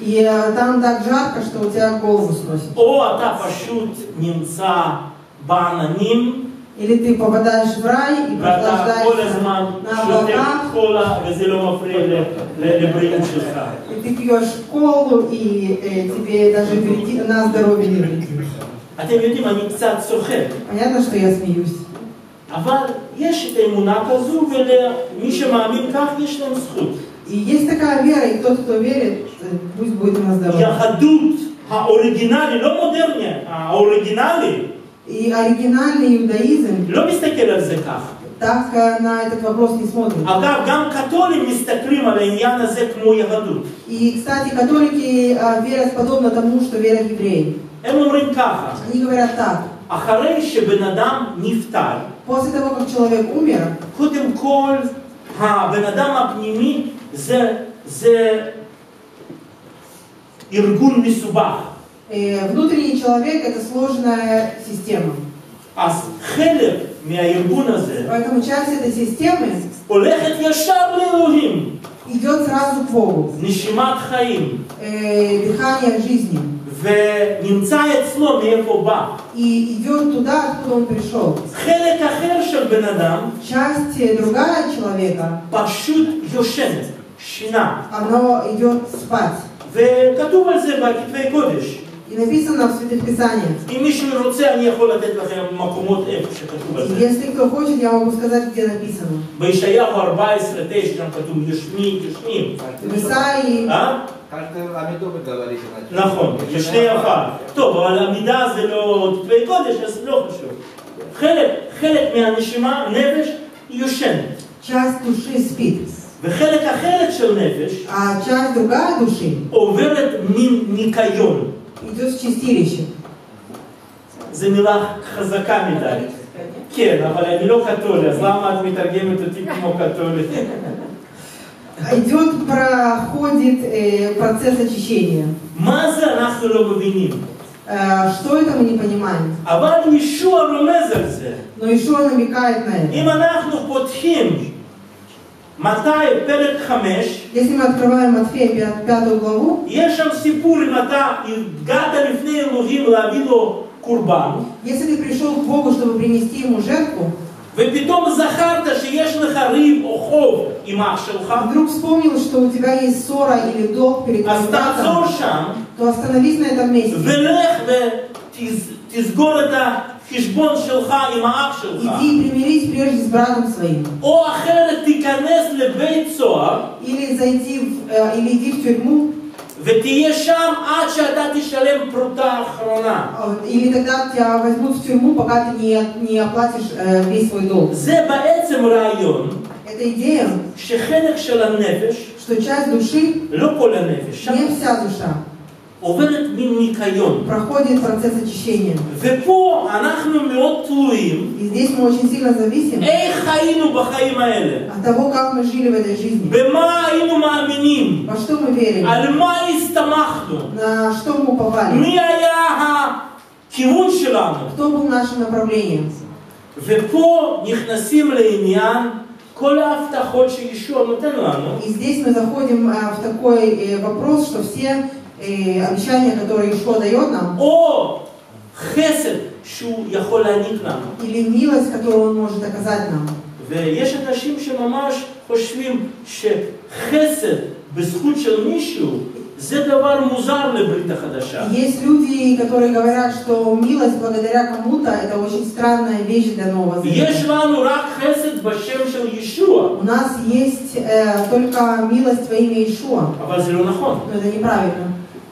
И э, там так жарко, что у тебя голову сносит. О, та пашут немца бананим. Или ты попадаешь в рай и наслаждаешься на волнах. И ты пьешь колу, и э, тебе даже на здоровье не вредит. אתם יודעים, אני קצת צוחק, Понятно, что я смеюсь. אבל יש את האמונה כזו, ולמי שמאמין כך יש להם זכות. И есть такая вера, и тот, кто верит, э, пусть будет на здоровье. יהדות האוריגינלי, לא מודרני, האוריגינלי, И оригинальный иудаизм לא מסתכל על זה כך. так э, на этот вопрос не смотрит. אגב, גם קתולים מסתכלים על העניין הזה כמו יהדות. И, кстати, католики э, верят подобно тому, что верят евреи. הם אומרים ככה, Они говорят так. אחרי שבן אדם נפטר, После того, как человек умер, קודם כל, הבן אדם הפנימי זה, זה ארגון מסובך. э, внутренний человек это сложная система. אז חלק מהארגון הזה Поэтому часть этой системы הולכת ישר לאלוהים, идет сразу к Богу. נשימת חיים, Э, дыхание жизни. ונמצא אצלו מאיפה בא. И идет туда, откуда он пришел. חלק אחר של בן אדם Часть э, другая человека, פשוט יושנת, שינה. оно идет спать. וכתוב על זה בכתבי קודש. И написано в Святых Писаниях. אם מישהו רוצה, אני יכול לתת לכם מקומות איפה שכתוב על И זה. Если кто хочет, я могу сказать, где написано. בישעיהו 14, 9 שם כתוב ישנים, ישנים. В Исаии אה? Каждый Амидовый говорит иначе. נכון, ישני עפר. טוב, אבל המידה זה לא כתבי קודש, אז לא חשוב. חלק, חלק מהנשימה, נפש, היא יושנת. часть души спит, וחלק אחרת של נפש а часть другая души עוברת מין ניקיון. идет в чистилище. זו מילה חזקה מדי. [laughs] כן, אבל אני לא קתולי, אז למה את מתרגמת אותי כמו קתולי? [laughs] Идет, проходит э, процесс очищения. מה זה אנחנו לא מבינים? Э, что это мы не понимаем? אבל ישוע רומז על זה. Но Ишуа намекает на это. אם אנחנו פותחים מתי פרק חמש, Если мы открываем Матфея пя- пятую главу, יש שם סיפור אם אתה הגעת לפני אלוהים להביא לו קורבן, если ты пришел к Богу, чтобы принести ему жертву, ופתאום זכרת שיש לך ריב או חוב עם אח שלך, а вдруг вспомнил, что у тебя есть ссора или долг перед אז твоим תעצור братом, שם то остановись на этом месте. ולך ותסגור את החשבון שלך עם האח שלך. Иди и примирись прежде с братом своим. או אחרת תיכנס לבית סוהר Или зайди в, э, или иди в тюрьму, ותהיה שם עד שאתה תשלם פרוטה אחרונה. э, или тогда тебя возьмут в тюрьму, пока ты не, не оплатишь э, весь свой долг. זה בעצם רעיון Это идея, שחלק של הנפש, что часть души, לא כל הנפש, שם не вся душа, עוברת מין ניקיון. проходит процесс очищения. ופה אנחנו מאוד תלויים И здесь мы очень сильно зависим איך היינו בחיים האלה. от того, как мы жили в этой жизни. במה היינו מאמינים? Во что мы верили, על מה הסתמכנו? на что мы уповали, מי היה הכיוון שלנו? кто был нашим направлением. ופה נכנסים לעניין כל ההבטחות שישוע נותן לנו. И здесь мы заходим э, в такой э, вопрос, что все э, обещания, которые Ишуа дает нам, או חסד שהוא יכול להעניק לנו. или милость, которую Он может оказать нам. ויש אנשים שממש חושבים שחסד בזכות של מישהו זה דבר מוזר לברית החדשה. Есть люди, которые говорят, что милость благодаря кому-то это очень странная вещь для Нового יש Завета. לנו רק חסד בשם של ישוע, У нас есть э, только милость во имя Ишуа, אבל זה לא נכון. но это неправильно.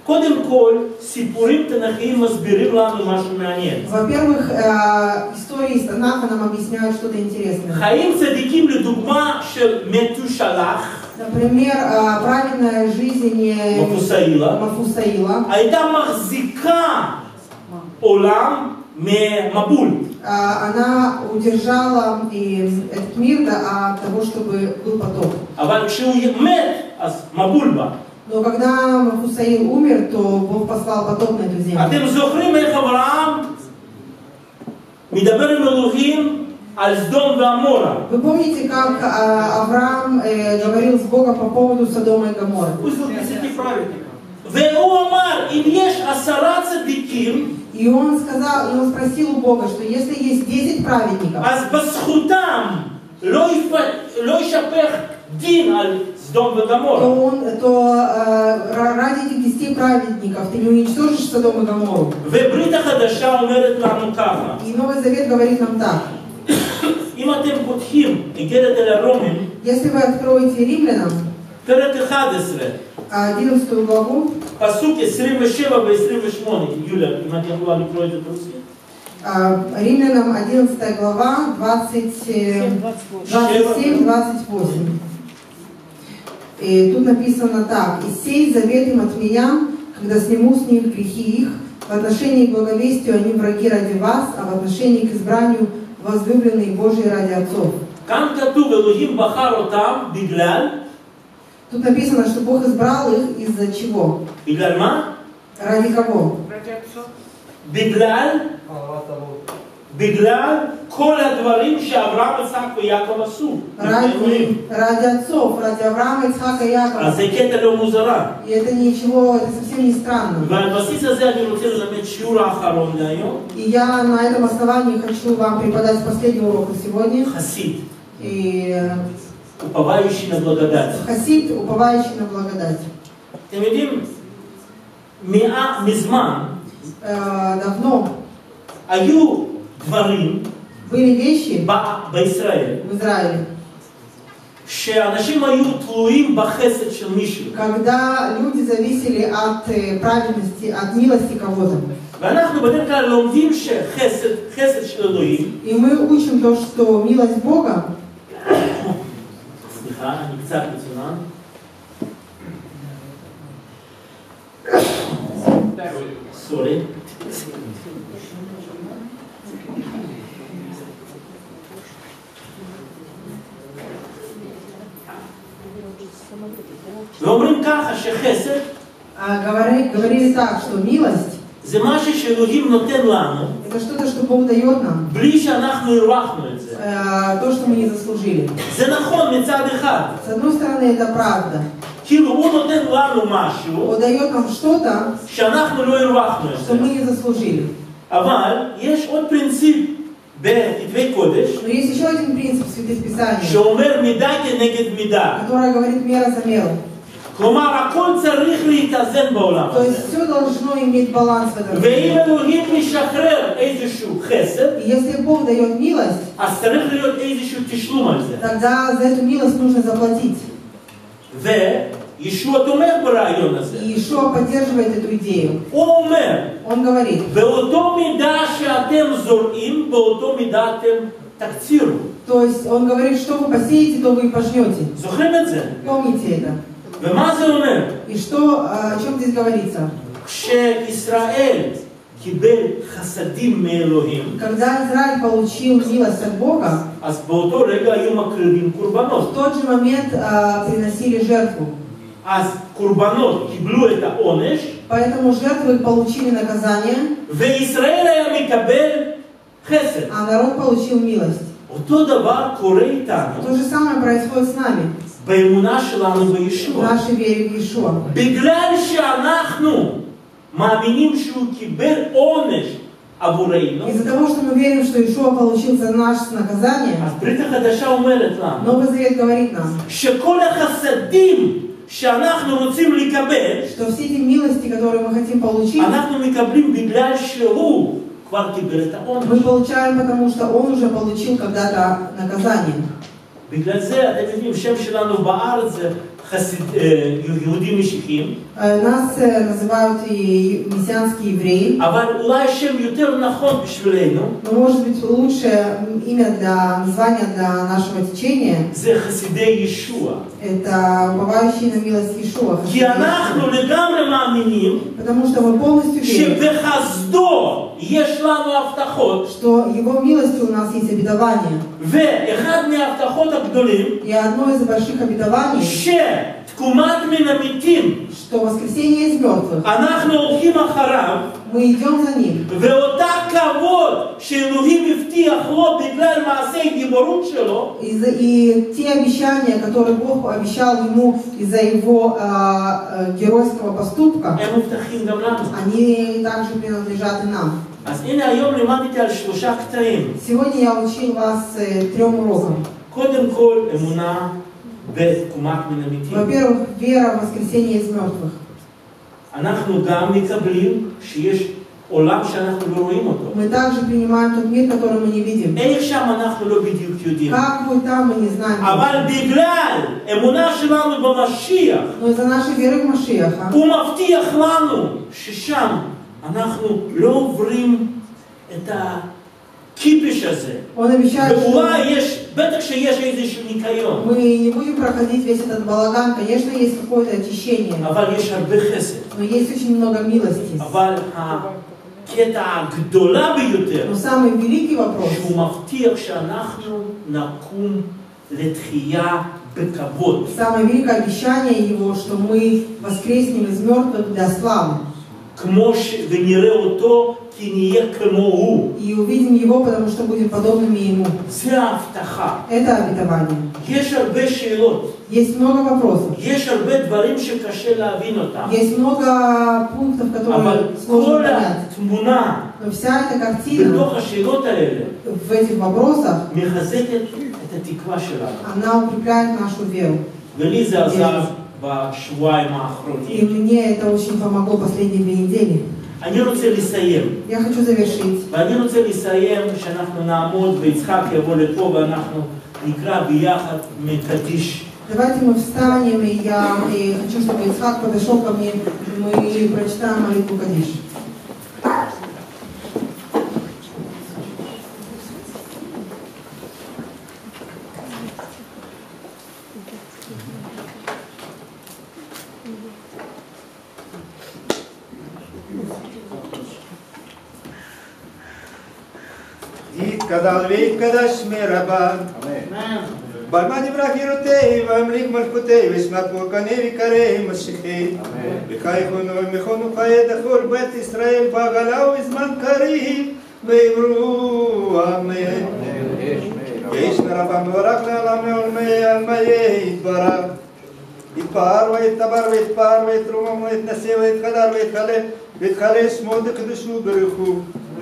קודם כל, סיפורים תנכיים מסבירים לנו משהו מעניין. Во-первых, э, истории из Танаха нам объясняют что-то интересное. חיים צדיקים לדוגמה של מתושלח, Например, э, праведная жизнь э, מפוסאילה, Мафусаила, הייתה מחזיקה עולם ממבול. э, она удержала и этот мир да, от того, чтобы был потоп. אבל כשהוא מת, אז מבול בא. Но когда Мафусаил умер, то Бог послал потоп на эту землю. אתם זוכרים איך אברהם מדבר עם אלוהים על סדום ועמורה? Вы помните, как э, Авраам э, говорил с Богом по поводу Содома и Гоморры? Пусть вот десяти праведников. והוא אמר, אם יש עשרה צדיקים, И он сказал, и он спросил у Бога, что если есть 10 праведников, אז בזכותם לא, יפ... לא ישפך דין על סדום то, וגמורה. он, то э, ра- ради этих 10 праведников ты не уничтожишь Содом и Гоморру. וברית החדשה אומרת לנו ככה, И Новый Завет говорит нам так. אם אתם פותחים איגרת אל הרומים, Если вы откроете римлянам פרק 11, 11 главу, פסוק 27 ו-28, יוליה, אם את יכולה לקרוא את זה ברוסית. э, римлянам 11 глава, 27-28. И тут написано так. «И сей завет им от меня, когда сниму с них грехи их, в отношении к благовестию они враги ради вас, а в отношении к избранию возлюбленные Божьи ради отцов». Тут написано, что Бог избрал их из-за чего? Ради кого? Ради отцов. בגלל, Халават того. בגלל כל הדברים שאברהם, יצחק ויעקב עשו. Ради, ради отцов, ради Авраама, Ицхака и אז Якова. זה קטע לא מוזרה. И это ничего, это совсем не странно. ועל בסיס הזה אני רוצה ללמד שיעור האחרון להיום, И я на этом основании хочу вам преподать последний урок на сегодня. חסיד, И э, упавающий на благодать. хасид, уповающий на благодать. אתם יודעים, מאה- מזמן Э, Давно היו דברים были вещи ב- בישראל в Израиле, שאנשים היו תלויים בחסד של מישהו. когда люди зависели от э, праведности, от милости кого-то. ואנחנו בדרך כלל לומדים שחסד, חסד של אלוהים, И мы учим то, что милость Бога, סליחה, אני קצת מצונן, Дай Бог. סורי. ואומרים ככה שחסד а, говори- говорили так, что милость זה משהו שאלוהים נותן לנו это что-то, что Бог дает нам, בלי שאנחנו הרווחנו את זה. э, то, что мы не заслужили. זה נכון מצד אחד, С одной стороны, это правда. כאילו הוא נותן לנו משהו Он дает нам что-то, שאנחנו לא הרווחנו את что זה. мы не заслужили. אבל יש עוד פרינציפ בכתבי קודש, שאומר מידה כנגד מידה. כלומר, הכל צריך להתאזן בעולם הזה. ואם אלוהים משחרר איזשהו חסד, אז צריך להיות איזשהו תשלום על זה. ו еще томер барайоназе. И еще поддерживает эту идею. Омер. Он говорит. Беото мида шатем зорим, беото мида тем тактиру. То есть он говорит, что вы посеете, то вы и пожнете. Зухремедзе. Помните это. Вемазе омер. И что, а, о чем здесь говорится? Кше Исраэль кибель хасадим меэлохим. Когда Израиль получил милость от Бога, а в тот же момент э, приносили жертву. אז קורבנות קיבלו את העונש, Поэтому жертвы получили наказание, וישראל היה מקבל חסד. а народ получил милость. אותו דבר קורה איתנו То же самое происходит с нами, באמונה שלנו в בישוע. нашей вере в Иешуа. בגלל שאנחנו מאמינים שהוא קיבל עונש עבורנו, Из-за того, что мы верим, что Иешуа получил за наше наказание, אז ברית החדשה אומרת לנו Новый Завет говорит нам, שכל החסדים שאנחנו רוצים לקבל, что все эти милости, которые мы хотим получить, אנחנו מקבלים בגלל שהוא כבר קיבל את העונש. мы получаем, потому что он уже получил когда-то наказание. בגלל זה, אתם יודעים, שם שלנו בארץ זה חסיד, אה, יהודים משיחיים, Э, Нас э, называют и мессианские евреи, אבל אולי שם יותר נכון בשבילנו, но может быть лучшее имя для название для нашего течения זה חסידי ישוע. это уповающие на милость Иешуа. כי אנחנו לגמרי מאמינים Потому что мы полностью верим, שבחסדו יש לנו הבטחות, что Его милостью у нас есть обетование. И одно из больших обетований, что воскресение из мертвых, мы идем за Ним. И, за, и те обещания, которые Бог обещал ему из-за его а, э, геройского поступка, они также принадлежат и нам. אז הנה היום לימדתי על שלושה קטעים. Сегодня я учил вас э, трем урокам. קודם כל, אמונה בתקומת מן המתים. Во-первых, вера в воскресение из мертвых. אנחנו גם מקבלים שיש עולם שאנחנו לא רואים אותו. Мы также принимаем тот мир, который мы не видим. איך שם אנחנו לא בדיוק יודעים. Как будет там, мы не знаем. אבל בגלל אמונה שלנו במשיח, Но из-за нашей веры в Машиаха, הוא מבטיח לנו ששם אנחנו לא עוברים את הקיפש הזה. Он обещает, что ואולי יש, בטח שיש איזשהו ניקיון, мы не будем проходить весь этот балаган. Конечно, есть какое-то очищение, אבל יש הרבה חסד. но есть очень много милости. אבל הקטע הגדולה ביותר, Но самый великий вопрос, שהוא מבטיח שאנחנו נקום לתחייה בכבוד. самое великое обещание его, что мы воскреснем из мертвых для славы. И увидим его, потому что будем подобными ему. זה ההבטחה. Это обетование. יש הרבה שאלות, Есть много вопросов. יש הרבה דברים שקשה להבין אותם, Есть много пунктов, אבל которые сложно כל понять. התמונה Но вся эта картина בתוך השאלות האלה в этих вопросах, מחזקת את התקווה שלנו. она укрепляет нашу веру. ולי זה עזר בשבועיים И האחרונים. мне это очень помогло последние две недели. אני רוצה לסיים. Я хочу завершить. ואני רוצה לסיים שאנחנו נעמוד ויצחק יבוא לפה ואנחנו נקרא ביחד מקדיש. Давайте мы встанем, и я и хочу, чтобы Исхак подошел ко мне, и мы прочитаем молитву Кадиш. kadar meraban. Amen. برمد براکیروتی و امریک ملکوتی و اسمت مکانی و کره مسیحی بخای خونو و مخونو خای دخول بیت اسرائیل باغلا و ازمان کری بیرو آمین یش مرفم برخ نعلم علمی علمی ایدبارا ایدبار و ایدبار و ایدبار و ایدرومم و ایدنسی و ایدخدار و ایدخلی ایدخلی اسمو برخو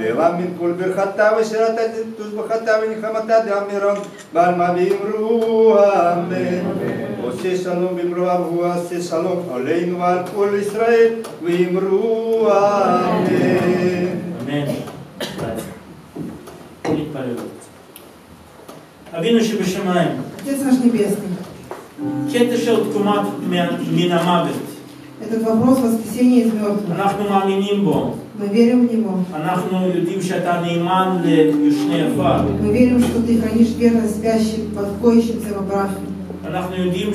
ואירם מן כל ברכתיו אשר אתה ושירת תושבחתה ונחמתה דאמירם בעלמא ואמרו אמן. עושה שלום במרועיו הוא עושה שלום עלינו ועל כל ישראל ואמרו אמן. אמן. אבינו שבשמיים, קטע של תקומת מן המוות этот вопрос воскресения из мертвых, אנחנו מאמינים בו, мы верим в него. אנחנו יודעים שאתה נאמן ליושני עפר, Мы верим, что ты хранишь верность спящим, покоящимся в прахе. אנחנו יודעים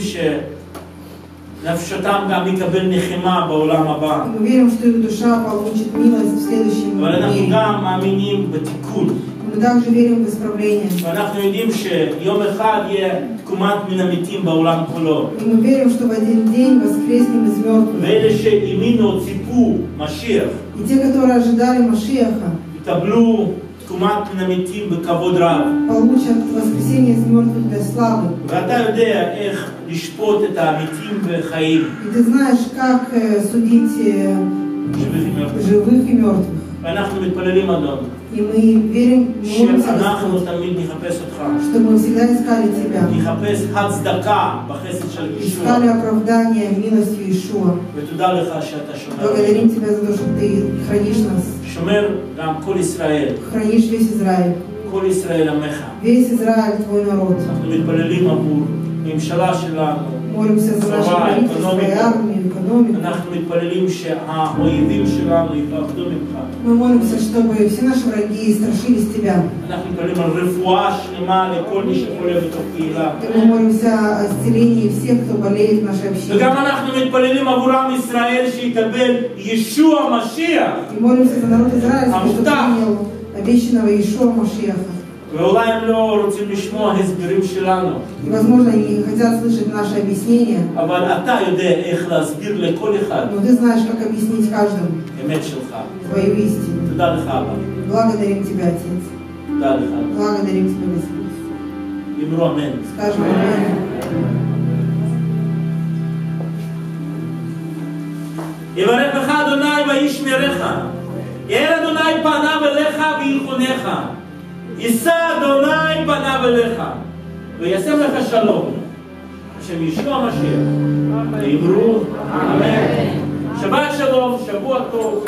שנפשותם גם יקבל נחמה בעולם הבא, Мы верим, что их душа получит милость в следующем אבל אנחנו мире. גם מאמינים בתיקון, Мы также верим в исправление. ואנחנו יודעים שיום אחד יהיה תקומת מן המתים בעולם כולו. И мы верим, что в один день воскреснем из мертвых. ואלה שהאמינו, ציפו, משיח, И те, которые ожидали Машиаха, יקבלו תקומת מן המתים בכבוד רב. получат воскресение из мертвых для славы. ואתה יודע איך לשפוט את המתים וחיים. И ты знаешь, как э, судить э, живых и мертвых. живых и мертвых. ואנחנו מתפללים, אדון, И мы верим, молимся, שאנחנו Господь, תמיד נחפש אותך. что мы всегда искали Тебя. נחפש הצדקה בחסד של ישוע. Искали оправдание милостью Ишуа. ותודה לך שאתה שומר. Благодарим Тебя за то, что Ты хранишь нас, שומר גם כל ישראל. хранишь весь Израиль. כל ישראל עמך. Весь Израиль Твой народ. אנחנו מתפללים עבור הממשלה שלנו, боремся за наше правительство и армию, экономику. Мы молимся, чтобы все наши враги страшились Тебя. И мы молимся о исцелении всех, кто болеет в нашей общине. И молимся за народ Израиля, чтобы принял обещанного Иешуа Машиаха. ואולי הם לא רוצים לשמוע הסברים שלנו, И, возможно, они не хотят слышать наши объяснения, אבל אתה יודע איך להסביר לכל אחד но ты знаешь, как объяснить каждому אמת שלך. твою истину. תודה לך, אבא. Благодарим Тебя, Отец. תודה לך. Благодарим Тебя, Господь. אמרו אמן. Скажем Аминь. יברך לך אדוני וישמרך. יאר אדוני פניו אליך ויחונך. יישא אדוני פניו אליך. וישם לך שלום. בשם ישוע המשיח. ואמרו אמן. שבת שלום, שבוע טוב.